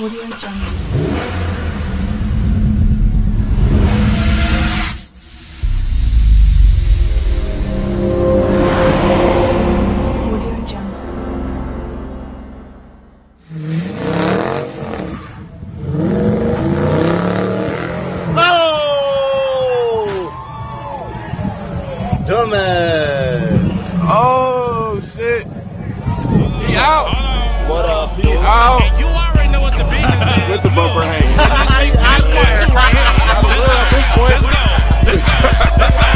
Audio Audio Oh! Dumbass. Oh, shit. He out. What up? He out with the bumper hanging. I, I, I, I, I, I, I,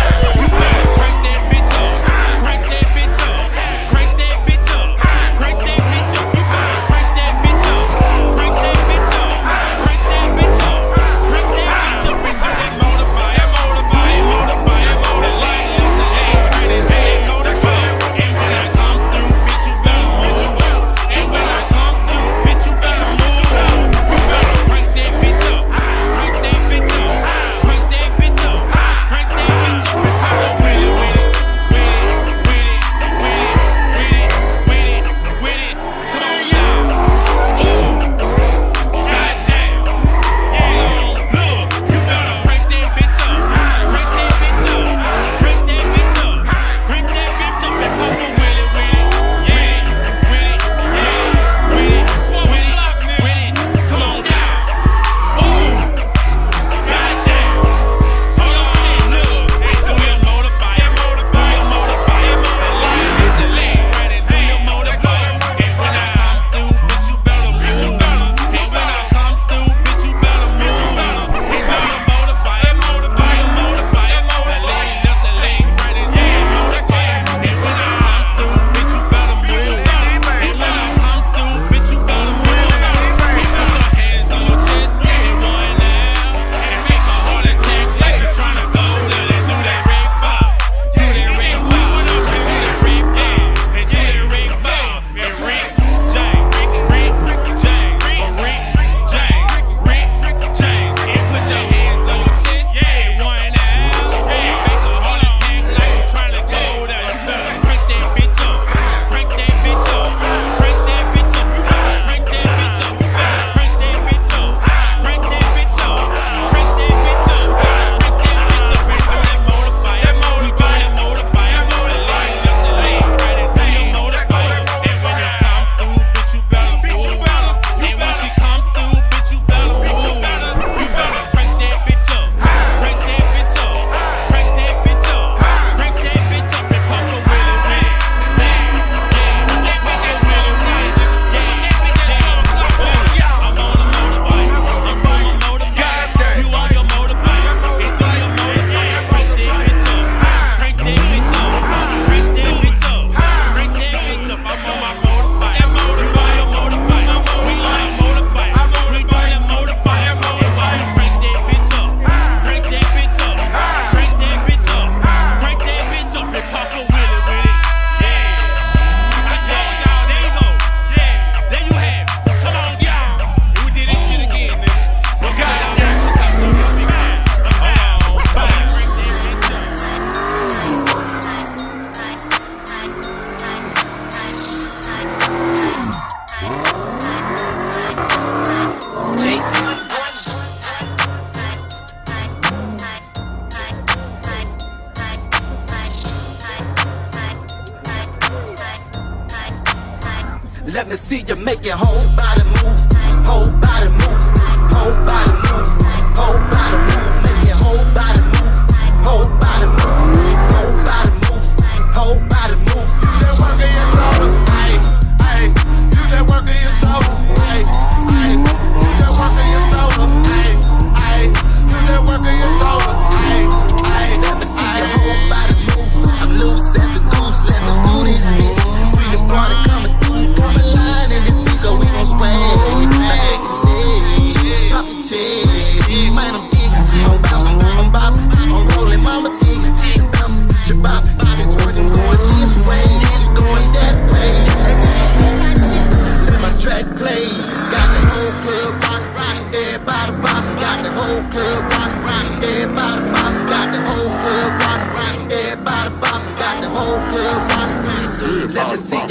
your whole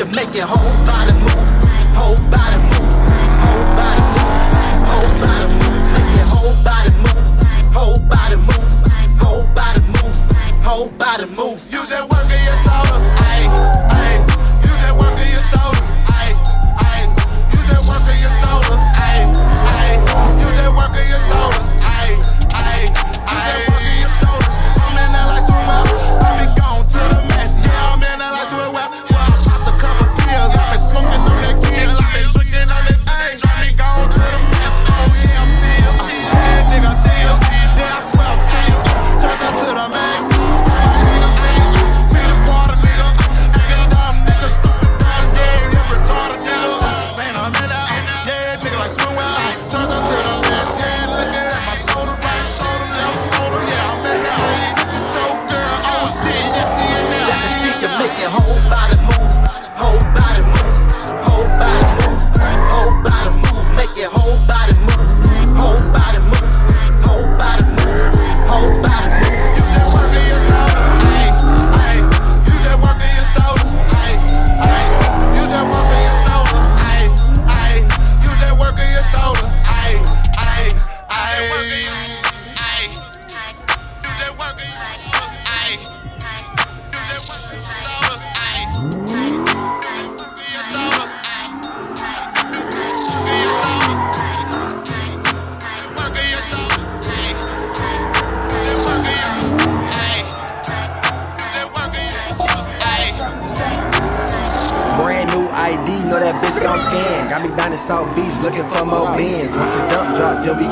you make your whole body move, whole body move, whole body move, whole body move, make your whole body move, whole body move, whole body move, whole body move. Use that work of your soul.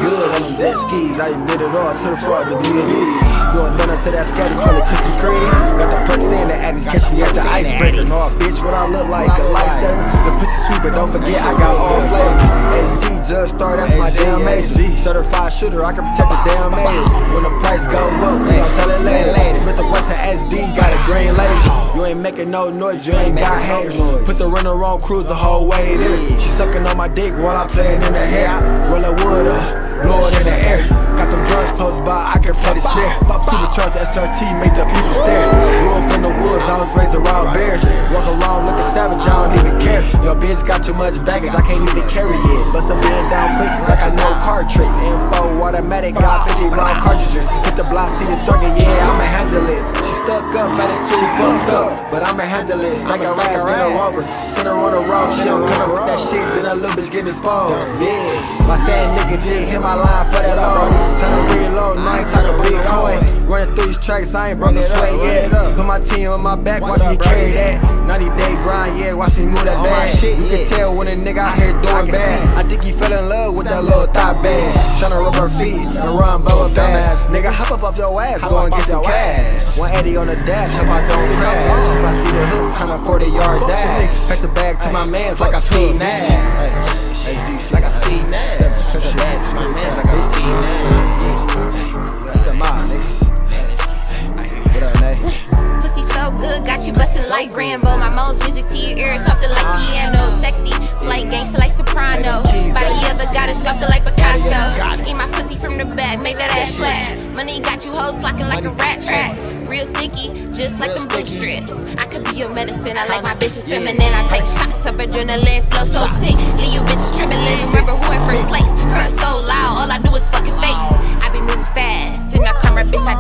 Good on them jet skis. I did it all to the fraud, the Vietnamese. Doing donuts to that scatty, call it Krispy Kreme. Got the perks and the addicts, catch me at the icebreaker. No, bitch, what I look like, a lifesaver. The pussy sweet, but don't forget I got all flavors. SG Judge Star, that's my damn major. Certified shooter, I can protect the damn major. When the price go up, we gon' sell it later. Smith Wesson SD got a green laser. You ain't making no noise, you ain't got haters. Put the runner on cruise the whole way there. She sucking on my dick while I'm playing in the hair. Roll that wood up, it in the air. Got them drugs close by, I can play the snare. Supercharged SRT, make the people stare. Grew up in the woods, I was raised around bears. Walk around looking savage, I don't even care. Your bitch got too much baggage, I can't even carry it. Bust a bend down quick, like I know card tricks. Info automatic, got 50 round cartridges. Hit the block, see the target, yeah, I'ma handle it. She stuck up, attitude fucked up, but I'ma handle it. Smack her ass, bend her over. Send her on the road, she don't come that shit, then a little bitch get exposed. Yeah, my sad nigga just hit my line for that low. Turn to reload, now turn to big coin. Running through these tracks, I ain't broke a sweat yet. Put my team on my back, watch me carry that. 90 day grind, yeah, watch me move that bag. You can tell when a nigga out here doing bad. I think he fell in love with that little thigh bag. Tryna rub her feet and run Bubba bass. Nigga, hop up off your ass, go and get some cash. 180 on the dash, hope I don't crash. If I see the hook, time a 40 yard dash. Pack the bag to my mans like I Steve Nash. Like I Steve Nash. Pack the bag to my mans like I Steve Nash. like Rambo. My mom's music to your ears, something like piano. Sexy, slight gangsta like soprano. Body of a goddess, sculpted like Picasso. Eat my pussy from the back, make that ass flat. Money got you hoes flocking like a rat trap. Real sticky, just like them boot strips. I could be your medicine, I like my bitches feminine. I take shots of adrenaline, flow so sick. Leave you bitches trembling, remember who in first place. Curse so loud, all I do is fucking face. I be moving fast, and I come right, bitch, I